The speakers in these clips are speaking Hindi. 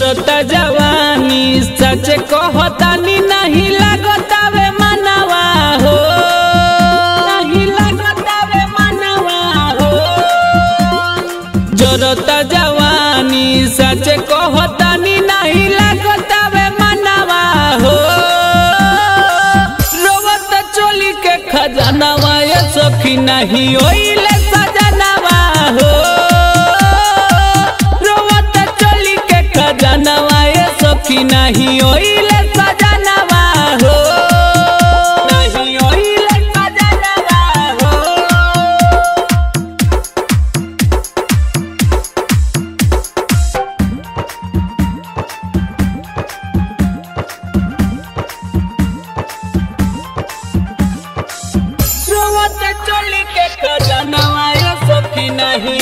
जोरता जवानी, सच कहतानी नहीं लगतावे मनवा हो। नहीं लगतावे मनवा हो। जोरता जवानी, सच कहतानी नहीं लगतावे मनवा हो। रोवत चोली के खजानवा ये सखी नहीं ओइले नहीं ओइले सजनवा हो। नहीं ओइले सजनवा हो। रोवत चोली के खजानवा सखी नहीं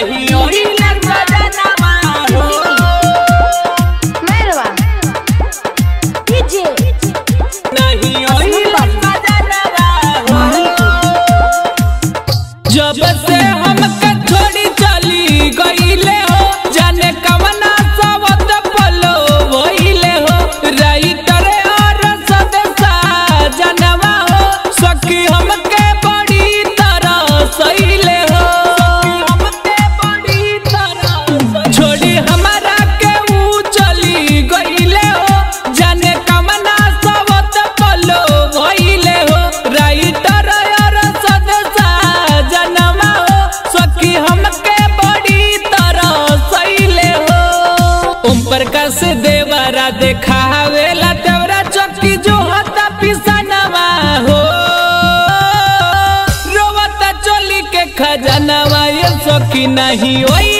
सखी देखावेला तेवरा चक्की जो हो। रोवता चोली के खजनवा ये नहीं ओइल